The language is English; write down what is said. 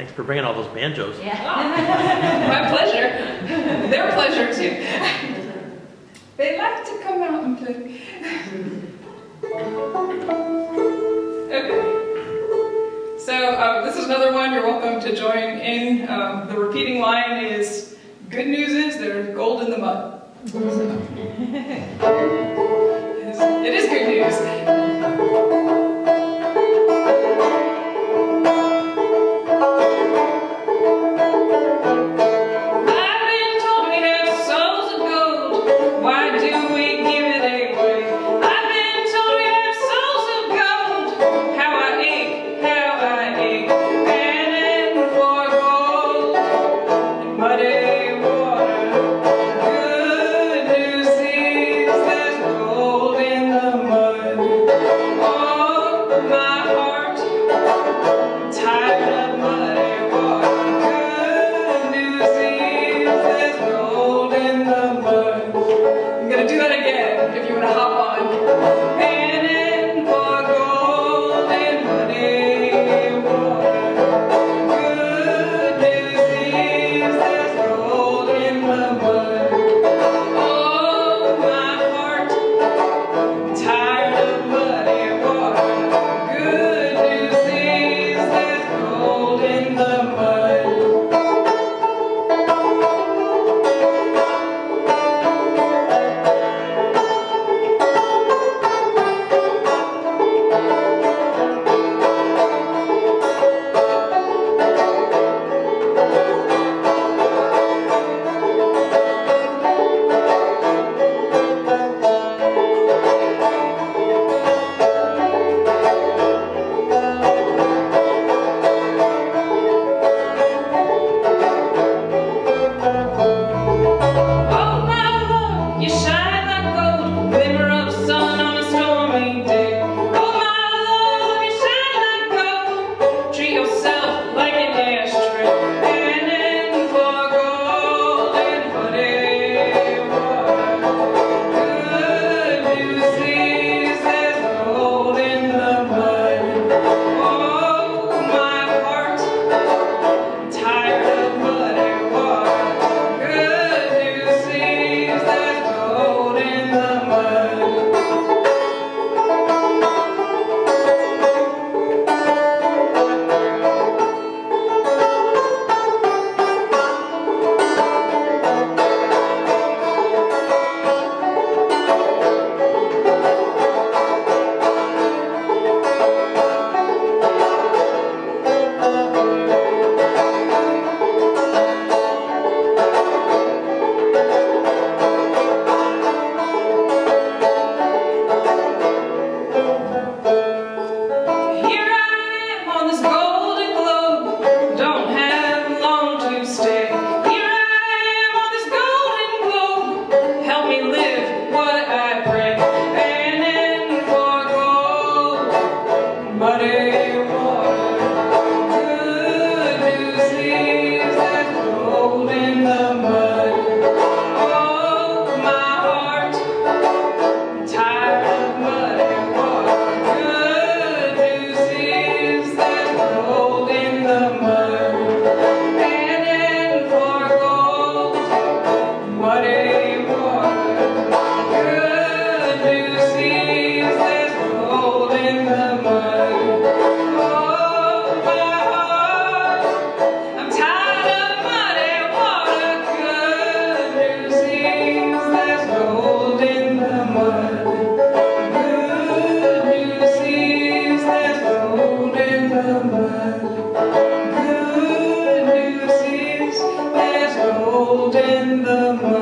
Thanks for bringing all those banjos. Yeah. My pleasure. Their pleasure too. They like to come out and play. Okay. So uh, this is another one. You're welcome to join in. Um, the repeating line is, "Good news is there's gold in the mud." So, it is- it is good news. in the morning.